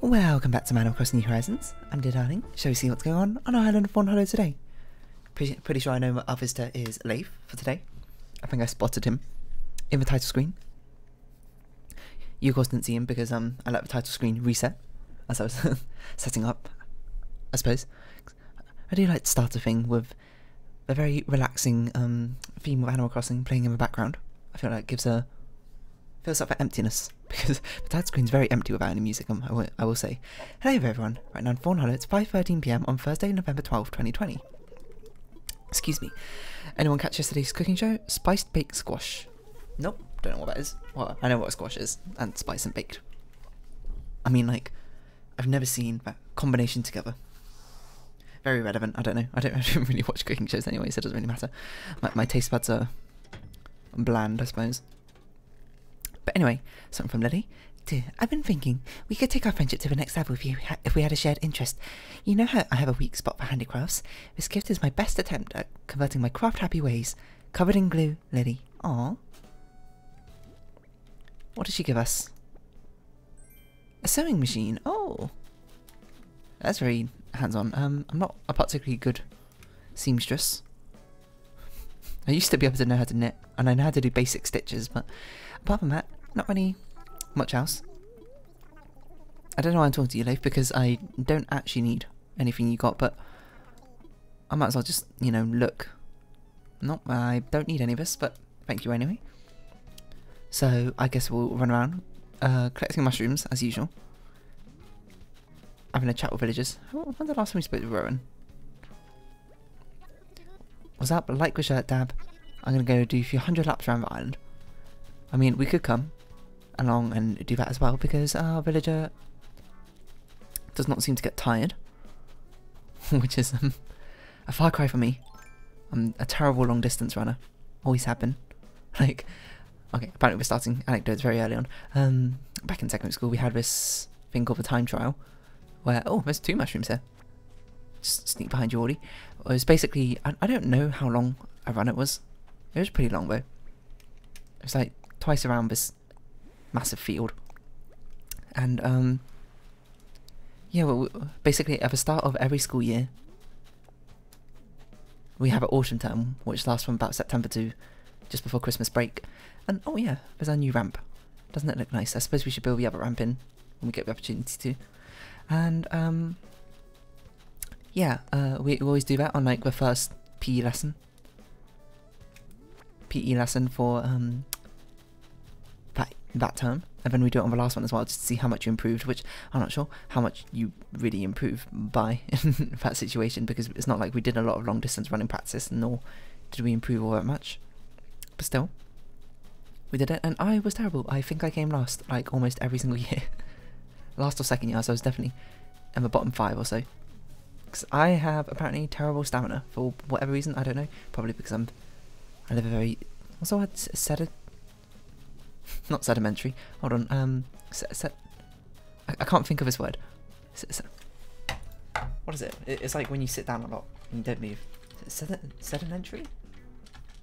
Welcome back to Animal Crossing New Horizons. I'm Deer Darling. Shall we see what's going on on our island of Fawnhollow today? Pretty, pretty sure I know our visitor is Leif for today. I think I spotted him in the title screen. You of course didn't see him because um I let the title screen reset as I was setting up. I suppose I do like to start a thing with a very relaxing um theme of Animal Crossing playing in the background. I feel like it gives a fills up for emptiness because the title screen's very empty without any music. Um, I will, I will say. Hello everyone. Right now Hollow, it's 5:13 p.m. on Thursday, November 12, 2020. Excuse me. Anyone catch yesterday's cooking show? Spiced baked squash. Nope, don't know what that is. Well, I know what a squash is, and spiced and baked. I mean, like, I've never seen that combination together. Very relevant. I don't know. I don't, I don't really watch cooking shows anyway, so it doesn't really matter. My, my taste buds are bland, I suppose. Anyway, something from Lily. Dear, I've been thinking we could take our friendship to the next level if you ha- if we had a shared interest. You know how I have a weak spot for handicrafts. This gift is my best attempt at converting my craft happy ways. Covered in glue, Lily. Aww. What did she give us? A sewing machine. Oh, that's very hands-on. Um, I'm not a particularly good seamstress. I used to be able to know how to knit, and I know how to do basic stitches, but apart from that, not really much else. I don't know why I'm talking to you, Leif, because I don't actually need anything you got, but I might as well just, you know, look. No, I don't need any of this, but thank you anyway. So, I guess we'll run around, uh, collecting mushrooms, as usual. Having a chat with villagers. When's the last time we spoke to Rowan? What's up? Like the shirt, Dab. I'm gonna go do a few hundred laps around the island. I mean, we could come along and do that as well because our villager does not seem to get tired, which is um, a far cry for me. I'm a terrible long distance runner, always have been. Like, okay, apparently we're starting anecdotes very early on. Um, back in secondary school, we had this thing called the time trial, where oh, there's two mushrooms here. Just sneak behind you, Audie. It was basically I, I don't know how long a run it was. It was pretty long though. It was like twice around this massive field. And um yeah, well, basically at the start of every school year we have an autumn term which lasts from about September to just before Christmas break. And oh yeah, there's our new ramp. Doesn't it look nice? I suppose we should build the other ramp in when we get the opportunity to. And um yeah, uh, we always do that on like the first PE lesson. PE lesson for um that term, and then we do it on the last one as well to see how much you improved. Which I'm not sure how much you really improved by in that situation because it's not like we did a lot of long distance running practice, nor did we improve all that much. But still, we did it, and I was terrible. I think I came last like almost every single year. last or second year, so I was definitely in the bottom five or so. Because I have apparently terrible stamina for whatever reason. I don't know. Probably because I'm. I live a very. What's the word? Not sedimentary. Hold on. Um. I, I can't think of his word. What is it? It's like when you sit down a lot and you don't move. Sed sedimentary.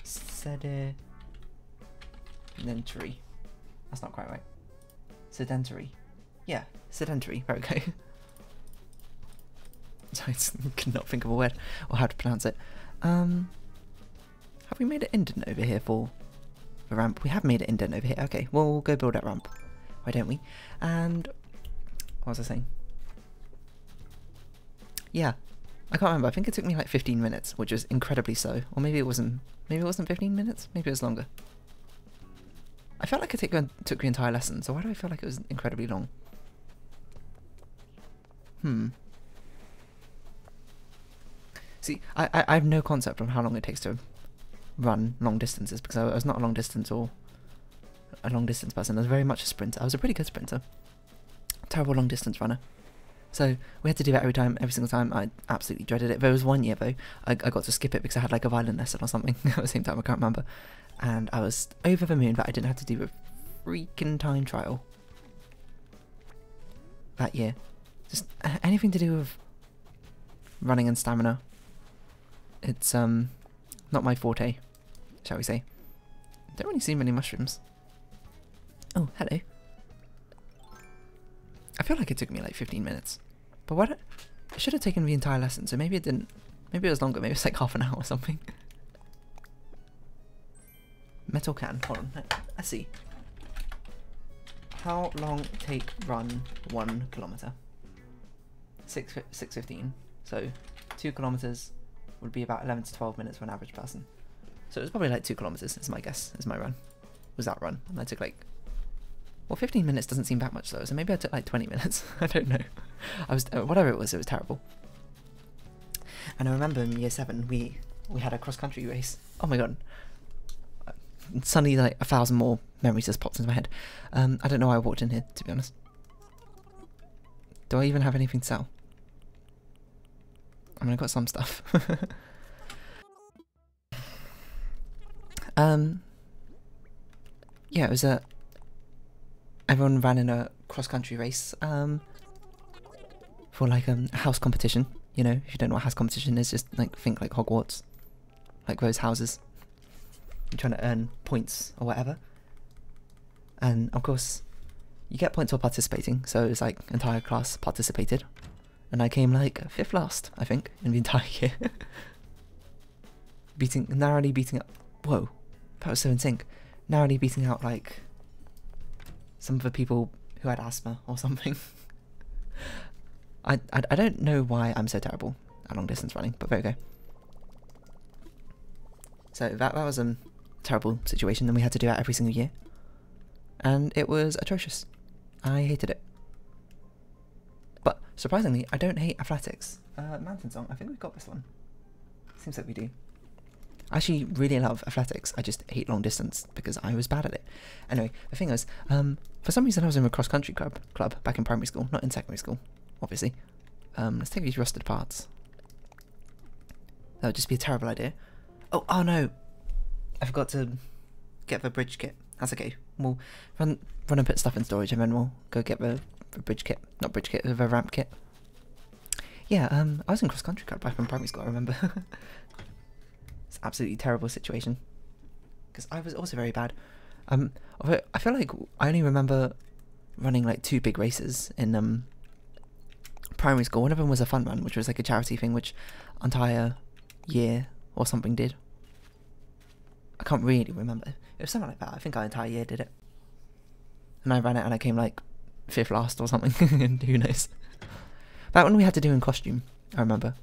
Sedentary. That's not quite right. Sedentary. Yeah, sedentary. There we go. I could not think of a word or how to pronounce it. Um, have we made an indent over here for the ramp? We have made an indent over here. Okay, well, we'll go build that ramp. Why don't we? And what was I saying? Yeah, I can't remember. I think it took me like 15 minutes, which was incredibly slow. Or maybe it wasn't. Maybe it wasn't 15 minutes. Maybe it was longer. I felt like it took, took the entire lesson. So why do I feel like it was incredibly long? Hmm. See, I, I, I have no concept of how long it takes to run long distances because I was not a long distance or a long distance person. I was very much a sprinter. I was a pretty good sprinter. Terrible long distance runner. So we had to do that every time, every single time. I absolutely dreaded it. There was one year though, I, I got to skip it because I had like a violin lesson or something at the same time. I can't remember, and I was over the moon that I didn't have to do a freaking time trial that year. Just anything to do with running and stamina it's um not my forte, shall we say. Don't really see many mushrooms. Oh, hello. I feel like it took me like 15 minutes. But what? It should have taken the entire lesson, so maybe it didn't. Maybe it was longer. Maybe it's like half an hour or something. Metal can. Hold on. Let's see. How long take run one kilometer? Six six fifteen. So two kilometers would be about eleven to twelve minutes for an average person. So it was probably like two kilometers. Is my guess. Is my run. Was that run? And I took like. Well, 15 minutes doesn't seem that much though, so maybe I took like 20 minutes. I don't know. I was uh, whatever it was. It was terrible. And I remember in year seven we we had a cross country race. Oh my god! suddenly like a thousand more memories just popped into my head. Um, I don't know why I walked in here, to be honest. Do I even have anything to sell? I mean, I've got some stuff. um, yeah, it was a. Everyone ran in a cross country race. Um, for like um, a house competition. You know, if you don't know what house competition is, just like think like Hogwarts, like those houses. You're trying to earn points or whatever. And of course, you get points for participating, so it was like entire class participated. And I came like fifth last, I think, in the entire year. beating, narrowly beating up, whoa, that was so in sync. Narrowly beating out like some of the people who had asthma or something. I, I, I don't know why I'm so terrible at long distance running, but there we go. So that, that was a terrible situation, and we had to do that every single year. And it was atrocious. I hated it. But surprisingly, I don't hate athletics. Uh, Mountain Song, I think we've got this one. Seems like we do. I actually really love athletics. I just hate long distance because I was bad at it. Anyway, the thing is, um, for some reason I was in a cross country club club back in primary school, not in secondary school, obviously. Um, let's take these rusted parts. That would just be a terrible idea. Oh, oh no! I forgot to get the bridge kit. That's okay. We'll run run and put stuff in storage, and then we'll go get the, the bridge kit. Not bridge kit, the ramp kit. Yeah, um, I was in cross country club back in primary school. I remember. it's absolutely terrible situation because I was also very bad. Um, I feel like I only remember running like two big races in um primary school. One of them was a fun run, which was like a charity thing, which entire year or something did. I can't really remember. It was something like that. I think our entire year did it. And I ran it and I came like fifth last or something. Who knows? That one we had to do in costume, I remember.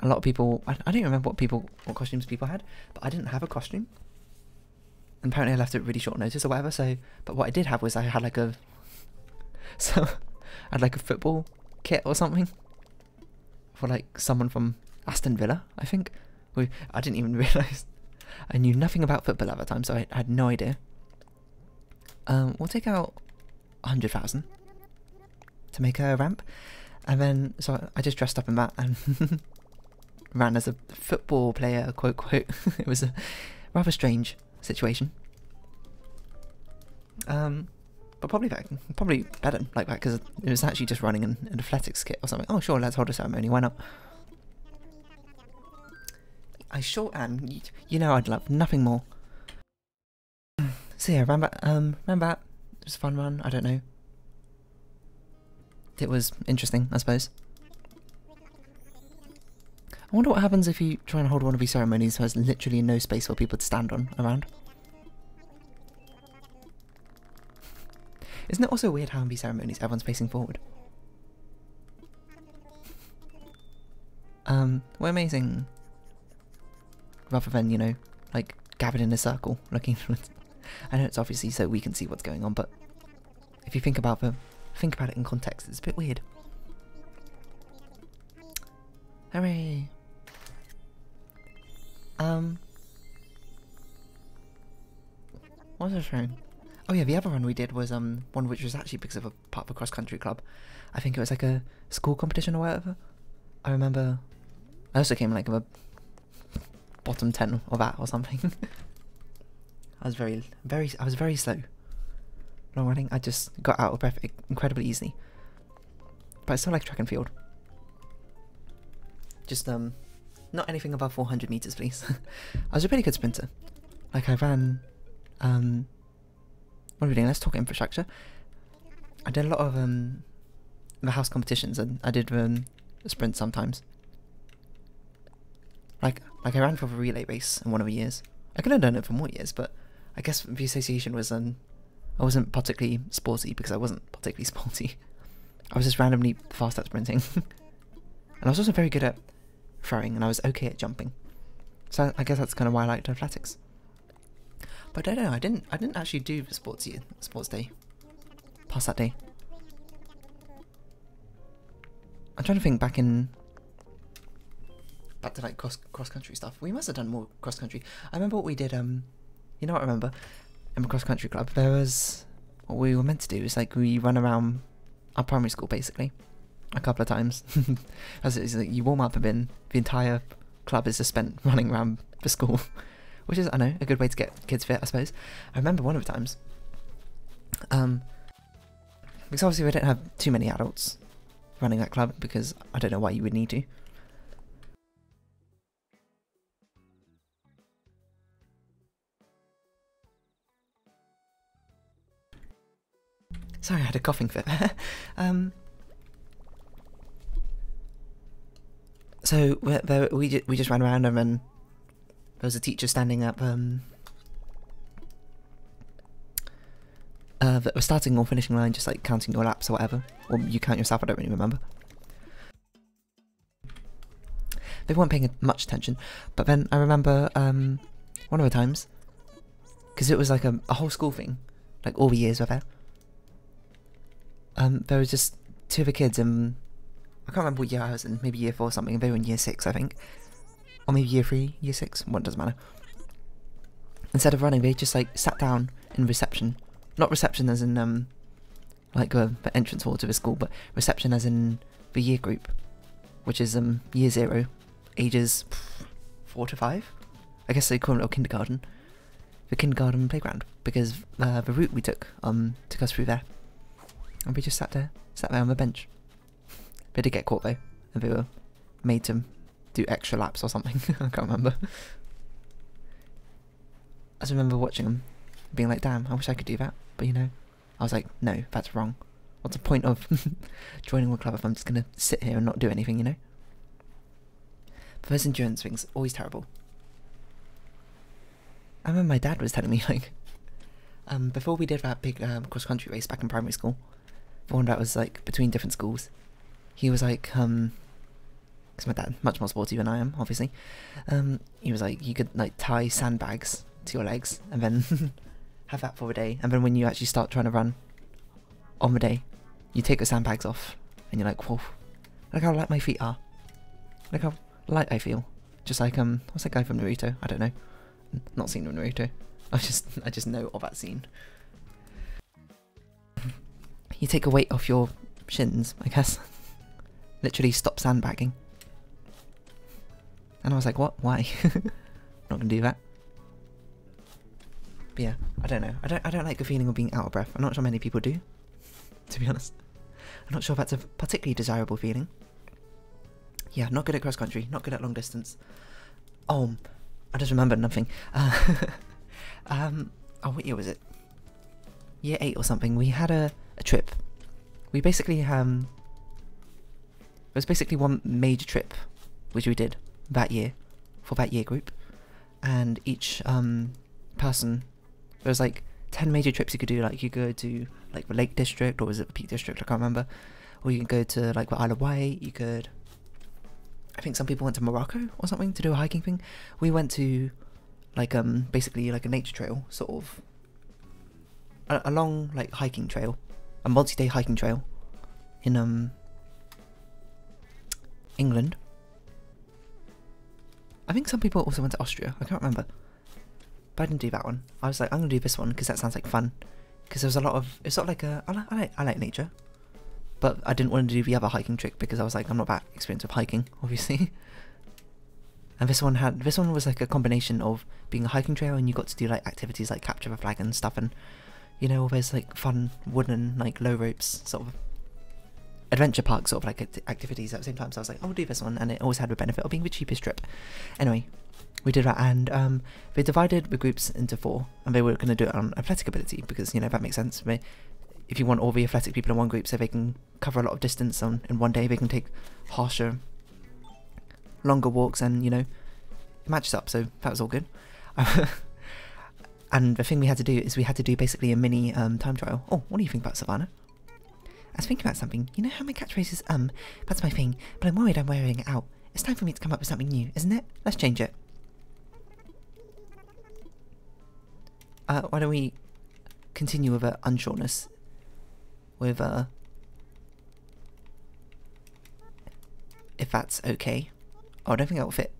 A lot of people, I, I don't remember what people, what costumes people had, but I didn't have a costume. And apparently I left it really short notice or whatever, so, but what I did have was I had like a, so, I had like a football kit or something. For like someone from Aston Villa, I think. We, I didn't even realise I knew nothing about football at the time, so I had no idea. Um, we'll take out 100,000 to make a ramp. And then, so I just dressed up in that and ran as a football player, quote, quote. it was a rather strange situation. Um, but probably back, probably better like that because it was actually just running an, an athletics kit or something. Oh, sure, let's hold a ceremony. Why not? I sure am. You, you know I'd love nothing more. So yeah, remember, um, remember? It was a fun run, I don't know. It was interesting, I suppose. I wonder what happens if you try and hold one of these ceremonies has literally no space for people to stand on around. Isn't it also weird how in these ceremonies everyone's facing forward? Um, we're amazing rather than, you know, like gathered in a circle looking I know it's obviously so we can see what's going on, but if you think about the think about it in context, it's a bit weird. Hooray! Um, what was I saying? Oh yeah, the other one we did was um one which was actually because of a part of a cross country club. I think it was like a school competition or whatever. I remember. I also came like in a bottom 10 or that or something. I was very, very, I was very slow. Long running, I just got out of breath incredibly easily. But I still like track and field. Just, um, not anything above 400 meters, please. I was a pretty good sprinter. Like, I ran, um, what are we doing? Let's talk infrastructure. I did a lot of um, the house competitions, and I did um, sprints sometimes. Like, like I ran for a relay race in one of the years. I could have done it for more years, but I guess the association was um, I wasn't particularly sporty because I wasn't particularly sporty. I was just randomly fast at sprinting, and I was also very good at throwing, and I was okay at jumping. So I guess that's kind of why I liked athletics. But I don't know. I didn't. I didn't actually do sports year, sports day. Past that day. I'm trying to think back in back to like cross cross country stuff. We must have done more cross country. I remember what we did. Um, you know what I remember? In the cross country club, there was what we were meant to do is like we run around our primary school basically a couple of times. As like, you warm up a bit. and The entire club is just spent running around the school, which is I know a good way to get kids fit, I suppose. I remember one of the times. Um, because obviously we don't have too many adults running that club because I don't know why you would need to. Sorry, I had a coughing fit. um, so we, there, we, ju- we just ran around them, and there was a teacher standing up um, uh, that was starting or finishing line, just like counting your laps or whatever. Or you count yourself, I don't really remember. They weren't paying much attention, but then I remember um, one of the times, because it was like a, a whole school thing, like all the years were there. Um, there was just two of the kids and I can't remember what year I was in, maybe year four or something, they were in year six, I think. Or maybe year three, year six, what doesn't matter. Instead of running, they just like sat down in reception. Not reception as in um like uh, the entrance hall to the school, but reception as in the year group, which is um year zero, ages four to five. I guess they call it a kindergarten. The kindergarten playground, because uh, the route we took um took us through there. And we just sat there, sat there on the bench. They did get caught though, and they were made to do extra laps or something. I can't remember. I just remember watching them, being like, "Damn, I wish I could do that." But you know, I was like, "No, that's wrong. What's the point of joining a club if I'm just gonna sit here and not do anything?" You know. But those endurance things always terrible. I remember my dad was telling me like, um, before we did that big um, cross country race back in primary school, the one that was like between different schools. He was like, um, because my dad much more sporty than I am, obviously. Um, he was like, you could like tie sandbags to your legs and then have that for a day, and then when you actually start trying to run on the day, you take the sandbags off and you're like, whoa, look how light my feet are. Look how light I feel. Just like um, what's that guy from Naruto? I don't know. Not seen Naruto. I just I just know of that scene you take a weight off your shins, I guess. Literally stop sandbagging. And I was like, what? Why? Not gonna do that. But yeah, I don't know. I don't I don't like the feeling of being out of breath. I'm not sure many people do, to be honest. I'm not sure if that's a particularly desirable feeling. Yeah, not good at cross country, not good at long distance. Oh, I just remembered nothing. Uh, um, oh, what year was it? Year 8 or something. We had a a trip. We basically um was basically one major trip which we did that year for that year group, and each um person there was like ten major trips you could do. Like you could go to like the Lake District or was it the Peak District? I can't remember. Or you could go to like the Isle of Wight. You could. I think some people went to Morocco or something to do a hiking thing. We went to like um basically like a nature trail sort of a, a long like hiking trail a multi-day hiking trail in um England. I think some people also went to Austria. I can't remember, but I didn't do that one. I was like, I'm gonna do this one because that sounds like fun. Because there was a lot of it's sort of like a I like, I like I like nature, but I didn't want to do the other hiking trick because I was like I'm not that experienced with hiking, obviously. And this one had this one was like a combination of being a hiking trail and you got to do like activities like capture the flag and stuff and you know, all those like fun wooden like low ropes sort of adventure park sort of like activities at the same time. So I was like, I'll do this one, and it always had the benefit of being the cheapest trip. Anyway, we did that, and um, they divided the groups into four, and they were going to do it on athletic ability because you know that makes sense. They, if you want all the athletic people in one group so they can cover a lot of distance on in one day, they can take harsher, longer walks, and you know, it matches up. So that was all good. and the thing we had to do is we had to do basically a mini um, time trial. Oh, what do you think about Savannah? I was thinking about something. You know how my catchphrase is um, that's my thing, but I'm worried I'm wearing it out. It's time for me to come up with something new, isn't it? Let's change it. Uh, why don't we continue with uh, unsureness? With uh, if that's okay. Oh, I don't think that will fit.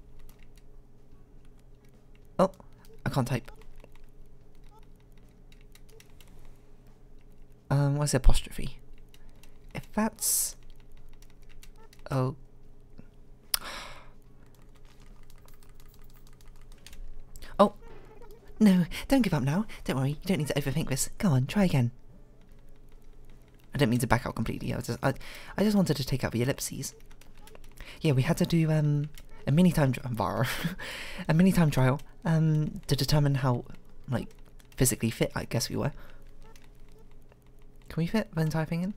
Oh, I can't type. Um, what's the apostrophe? If that's... Oh. Oh. No, don't give up now. Don't worry, you don't need to overthink this. Go on, try again. I didn't mean to back out completely. I just, I, I just wanted to take out the ellipses. Yeah, we had to do um a mini time trial, a mini time trial um to determine how like physically fit I guess we were. Can we fit the entire thing in?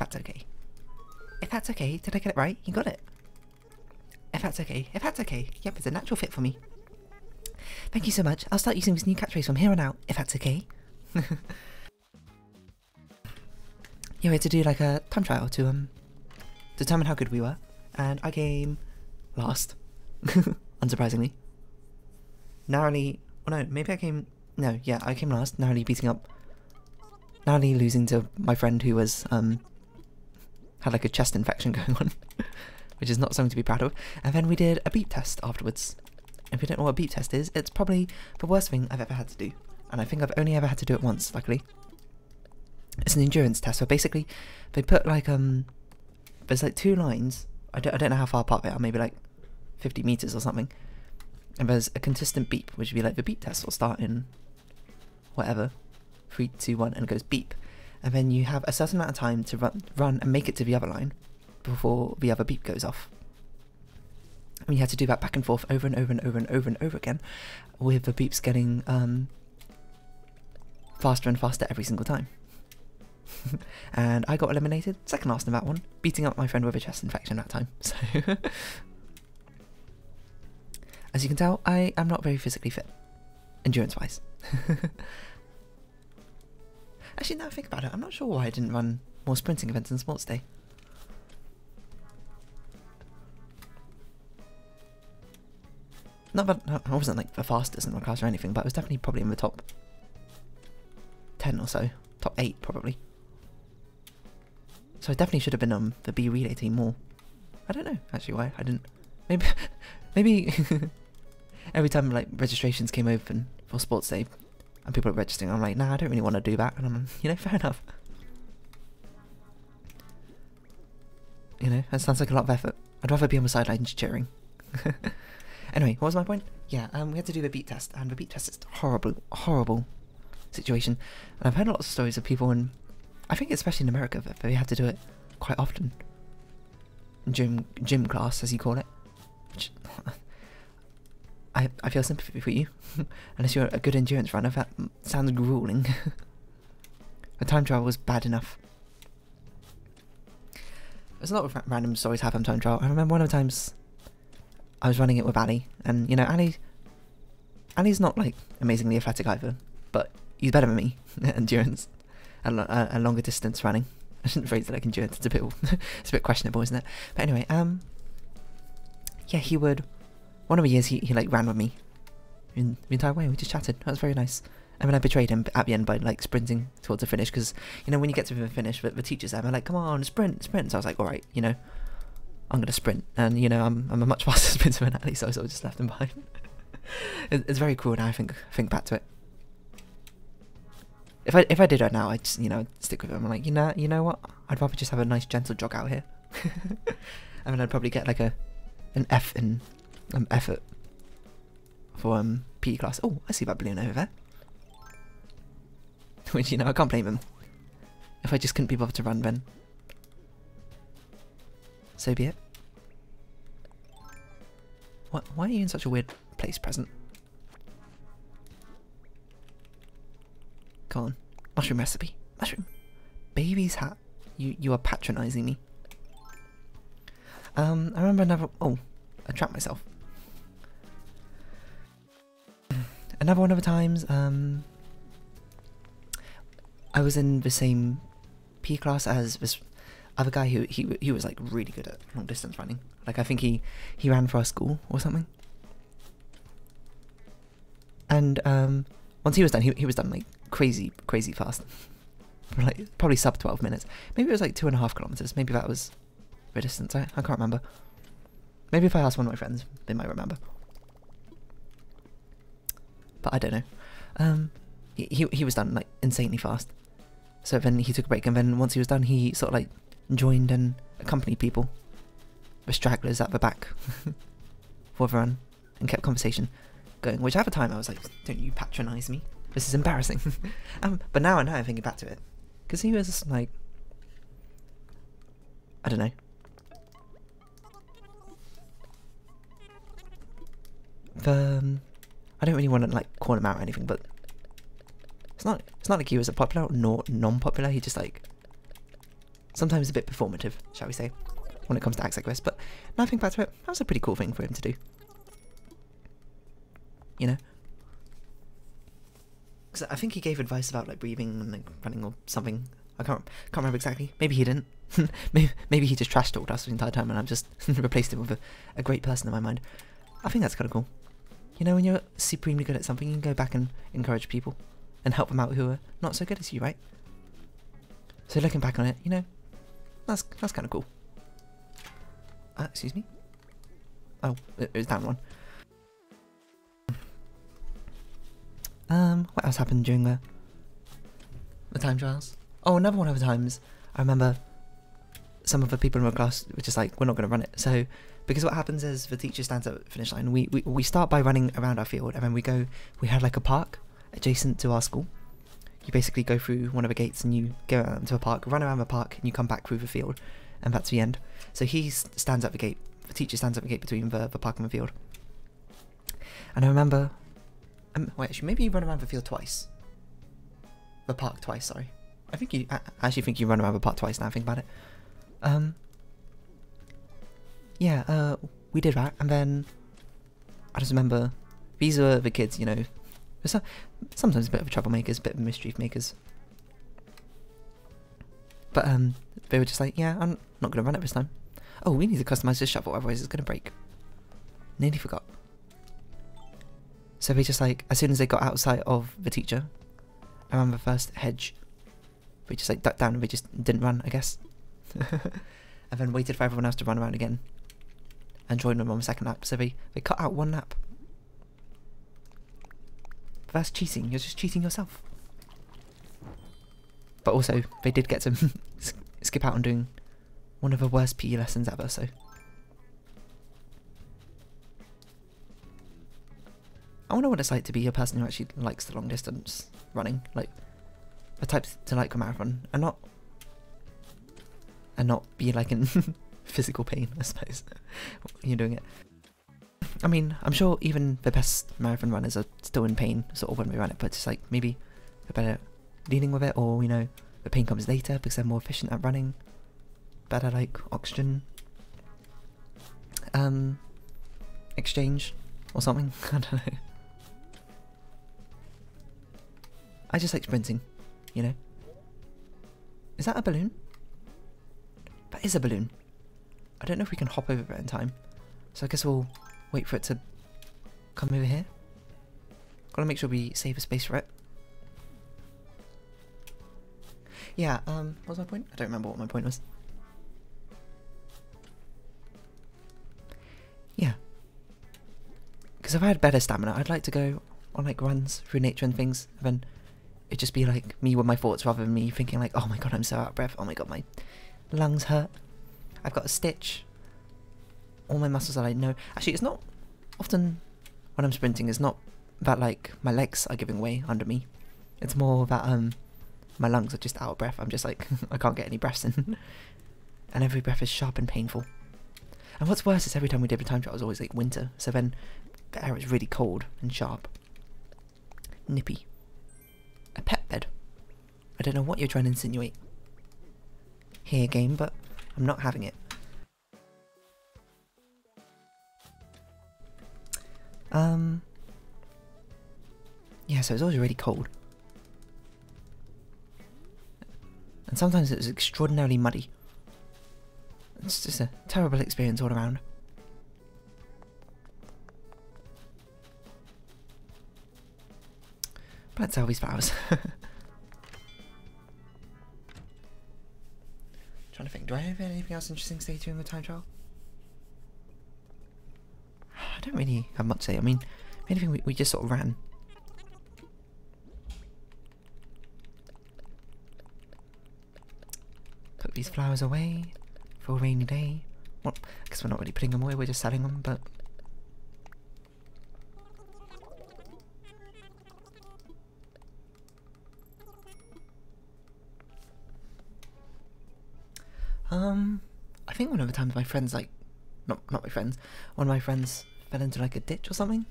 That's okay. If that's okay, did I get it right? You got it. If that's okay. If that's okay. Yep, it's a natural fit for me. Thank you so much. I'll start using this new catchphrase from here on out, if that's okay. yeah, we had to do like a time trial to um determine how good we were, and I came last, unsurprisingly. Narrowly, oh no, maybe I came, no, yeah, I came last, narrowly beating up, narrowly losing to my friend who was, um, had like a chest infection going on, which is not something to be proud of. And then we did a beep test afterwards. If you don't know what a beep test is, it's probably the worst thing I've ever had to do. And I think I've only ever had to do it once, luckily. It's an endurance test, so basically they put like, um, there's like two lines, I don't, I don't know how far apart they are, maybe like 50 meters or something. And there's a consistent beep, which would be like the beep test will start in whatever, three, two, one, and it goes beep. And then you have a certain amount of time to run, run and make it to the other line before the other beep goes off. And you had to do that back and forth over and over and over and over and over again, with the beeps getting um, faster and faster every single time. and I got eliminated, second last in that one, beating up my friend with a chest infection that time. So, as you can tell, I am not very physically fit, endurance-wise. Actually, now I think about it, I'm not sure why I didn't run more sprinting events in Sports Day. Not that I wasn't like the fastest in my class or anything, but I was definitely probably in the top 10 or so. Top 8 probably. So I definitely should have been on um, the B relay team more. I don't know actually why I didn't. Maybe, maybe every time like registrations came open for sports day and people are registering, I'm like, nah, I don't really want to do that, and I'm, you know, fair enough. You know, that sounds like a lot of effort. I'd rather be on the sidelines cheering. anyway, what was my point? Yeah, um, we had to do the beep test, and the beep test is horrible, horrible situation. And I've heard lots of stories of people in I think especially in America that they had to do it quite often. Gym gym class, as you call it. Which I I feel sympathy for you. Unless you're a good endurance runner, that sounds grueling. the time trial was bad enough. There's a lot of random stories happen time trial. I remember one of the times I was running it with Ali, and you know Ali, Ali's not like amazingly athletic either, but he's better than me at endurance a, a, a longer distance running. I shouldn't phrase it like endurance. It's a bit it's a bit questionable, isn't it? But anyway, um, yeah, he would. One of the years he he like ran with me in the entire way. We just chatted. That was very nice. And then I betrayed him at the end by like sprinting towards the finish because you know when you get to the finish, the, the teachers there are like, "Come on, sprint, sprint." So I was like, "All right, you know, I'm gonna sprint." And you know, I'm I'm a much faster sprinter than Ali, so I sort of just left him behind. it's very cruel now. I think think back to it. If I if I did it now, I'd just, you know stick with it. I'm like, you know, you know what? I'd rather just have a nice gentle jog out here. I mean, I'd probably get like a an F in um, effort for um PE class. Oh, I see that balloon over there. Which you know, I can't blame him. If I just couldn't be bothered to run, then so be it. What? Why are you in such a weird place, present? Come on. Mushroom recipe. Mushroom. Baby's hat. You you are patronising me. Um, I remember another. Oh, I trapped myself. Another one of the times. Um, I was in the same P class as this other guy who he he was like really good at long distance running. Like I think he he ran for our school or something. And um, once he was done, he he was done like crazy crazy fast. Like probably sub twelve minutes. Maybe it was like two and a half kilometers. Maybe that was the distance. I I can't remember. Maybe if I ask one of my friends, they might remember. But I don't know. Um, he he, he was done like insanely fast. So then he took a break, and then once he was done, he sort of like joined and accompanied people, the stragglers at the back, for the run, and kept conversation going. Which at the time I was like, "Don't you patronise me? This is embarrassing." um, but now, now I'm thinking back to it, because he was like, I don't know. The, um, I don't really want to like call him out or anything, but it's not it's not like he was a popular nor non-popular. He just like sometimes a bit performative, shall we say, when it comes to acts like this. But now I think back to it, that was a pretty cool thing for him to do. You know, because I think he gave advice about like breathing and like running or something. I can't can't remember exactly. Maybe he didn't. maybe, maybe he just trash talked us the entire time, and I've just replaced him with a, a great person in my mind. I think that's kind of cool. You know, when you're supremely good at something, you can go back and encourage people and help them out who are not so good as you, right? So looking back on it, you know, that's that's kind of cool. Uh, excuse me. Oh, it, was down one. Um, what else happened during the the time trials? Oh, another one of the times I remember some of the people in my class were just like, "We're not going to run it." So, because what happens is the teacher stands at the finish line. We, we we start by running around our field, and then we go. We had like a park adjacent to our school. You basically go through one of the gates and you go out into a park, run around the park, and you come back through the field, and that's the end. So he stands at the gate. The teacher stands at the gate between the, the park and the field. And I remember um, wait, actually, maybe you run around the field twice. The park twice, sorry. I think you, I actually think you run around the park twice now I think about it. Um, yeah, uh, we did that, and then I just remember these were the kids, you know, sometimes a bit of troublemakers, a bit of mischief makers. But um, they were just like, yeah, I'm not gonna run it this time. Oh, we need to customize this shovel, otherwise it's gonna break. Nearly forgot. So we just like, as soon as they got outside of the teacher, around the first hedge, we just like ducked down and we just didn't run, I guess. and then waited for everyone else to run around again. And joined them on the second nap. So they, they cut out one nap. But that's cheating, you're just cheating yourself. But also, they did get to skip out on doing one of the worst PE lessons ever, so I wonder what it's like to be a person who actually likes the long distance running, like the type to like a marathon, and not and not be like in physical pain, I suppose, you're doing it. I mean, I'm sure even the best marathon runners are still in pain, sort of when we run it, but it's like maybe they're better dealing with it, or you know, the pain comes later because they're more efficient at running, better like oxygen um exchange or something. I don't know. I just like sprinting, you know? Is that a balloon? That is a balloon. I don't know if we can hop over it in time. So I guess we'll wait for it to come over here. Gotta make sure we save a space for it. Yeah, um, what was my point? I don't remember what my point was. Yeah. Because if I had better stamina, I'd like to go on like runs through nature and things, and then it'd just be like me with my thoughts rather than me thinking like, oh my god, I'm so out of breath. Oh my god, my lungs hurt. I've got a stitch. All my muscles are like, no. Actually, it's not often when I'm sprinting, it's not that like my legs are giving way under me. It's more that um my lungs are just out of breath. I'm just like, I can't get any breaths in. and every breath is sharp and painful. And what's worse is every time we did a time trial, it was always like winter. So then the air is really cold and sharp. Nippy a pet bed. I don't know what you're trying to insinuate here, game, but I'm not having it. Um. Yeah, so it's always really cold. And sometimes it's extraordinarily muddy. It's just a terrible experience all around. But let's flowers. Trying to think, do I have anything else interesting to say during the time trial? I don't really have much to say. I mean, anything we, we just sort of ran. Put these flowers away for a rainy day. Well, I guess we're not really putting them away, we're just selling them, but... Um, I think one of the times my friends, like, not, not my friends, one of my friends fell into like a ditch or something.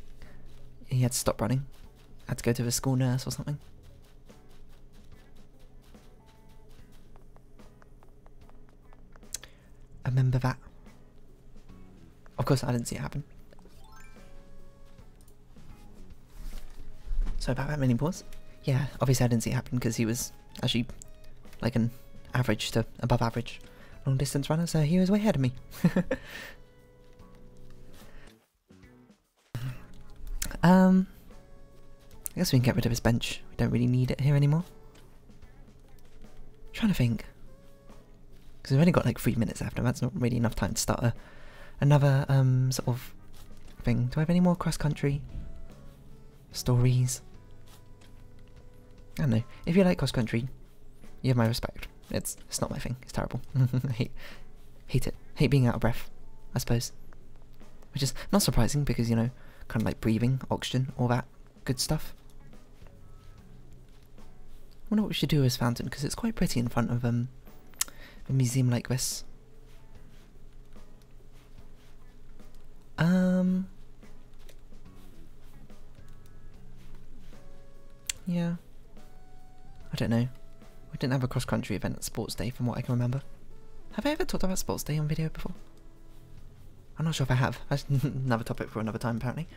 He had to stop running. Had to go to the school nurse or something. I remember that. Of course, I didn't see it happen. So about that many pause. Yeah, obviously I didn't see it happen because he was actually like an average to above average long distance runner, so he was way ahead of me. um, I guess we can get rid of his bench. We don't really need it here anymore. trying to think. Because we've only got like three minutes and that's not really enough time to start a, another um sort of thing. Do I have any more cross country stories? I don't know. If you like cross country, you have my respect. It's it's not my thing. It's terrible. hate hate it. Hate being out of breath. I suppose. Which is not surprising because you know, kind of like breathing, oxygen, all that good stuff. I wonder what we should do as fountain because it's quite pretty in front of um a museum like this. Um. Yeah. I don't know. We didn't have a cross country event at Sports Day from what I can remember. Have I ever talked about Sports Day on video before? I'm not sure if I have. That's another topic for another time apparently.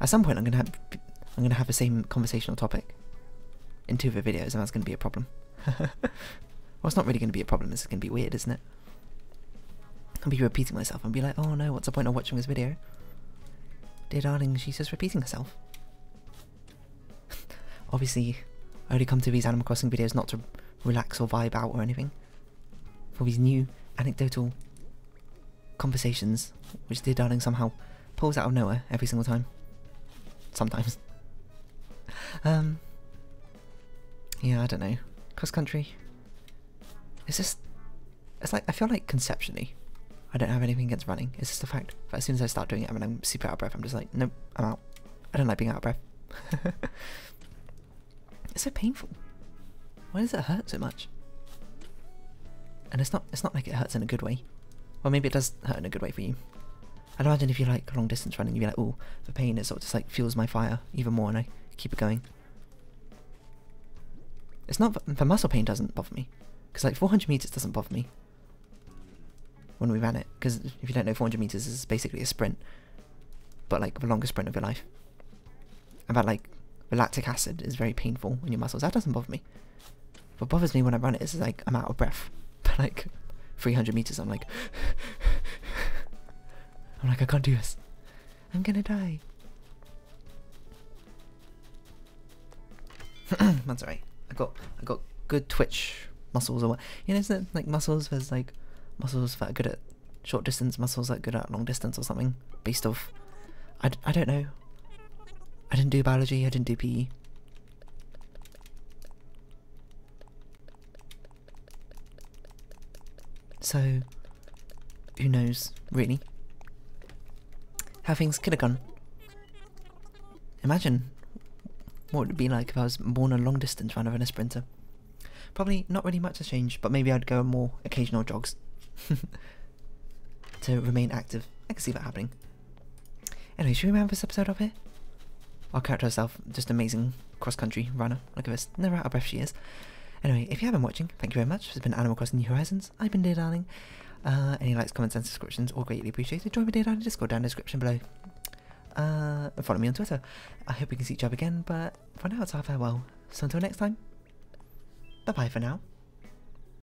At some point I'm gonna have I'm gonna have the same conversational topic in two of the videos and that's gonna be a problem. well it's not really gonna be a problem, it's gonna be weird, isn't it? I'll be repeating myself and be like, oh no, what's the point of watching this video? Deer Darling, she's just repeating herself. Obviously, I only come to these Animal Crossing videos not to relax or vibe out or anything. For these new anecdotal conversations, which Deer Darling somehow pulls out of nowhere every single time. Sometimes. Um. Yeah, I don't know. Cross country. It's just. It's like, I feel like conceptually, I don't have anything against running. It's just the fact that as soon as I start doing it, I mean, I'm super out of breath, I'm just like, nope, I'm out. I don't like being out of breath. It's so painful. Why does it hurt so much? And it's not it's not like it hurts in a good way. Well maybe it does hurt in a good way for you. I'd imagine if you like long distance running, you'd be like, oh, the pain is sort of just like fuels my fire even more and I keep it going. It's not the muscle pain doesn't bother me. Because like 400 meters doesn't bother me when we ran it. Because if you don't know, 400 meters is basically a sprint, but like the longest sprint of your life. About like the lactic acid is very painful in your muscles. That doesn't bother me. What bothers me when I run it is like I'm out of breath. But like 300 meters, I'm like, I'm like I can't do this. I'm gonna die. That's alright. I got I got good twitch muscles or what. You know, isn't it like muscles? There's like muscles that are good at short distance, muscles that are good at long distance or something. Based off, I, I don't know. I didn't do biology, I didn't do PE. So, who knows, really? How things could have gone. Imagine what it would be like if I was born a long distance runner than a sprinter. Probably not really much has changed, but maybe I'd go on more occasional jogs to remain active. I can see that happening. Anyway, should we wrap this episode up here? Our character herself, just amazing cross country runner. Look at this, never out of breath she is. Anyway, if you have been watching, thank you very much. This has been Animal Crossing New Horizons. I've been Deer Darling. Uh, any likes, comments, and subscriptions all greatly appreciated. Join me Deer Darling Discord down in the description below. Uh, and follow me on Twitter. I hope we can see each other again, but for now it's our farewell. So until next time, bye bye for now.